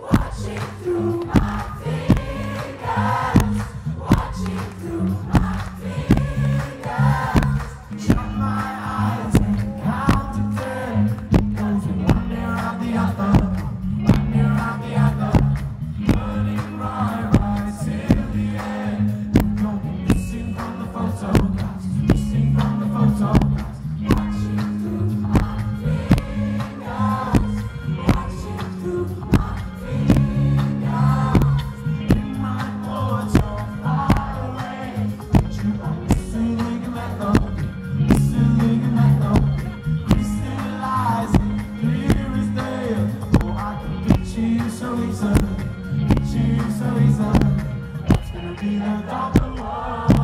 Watching through. so she's so easy. It's gonna be the top of the world.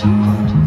too close.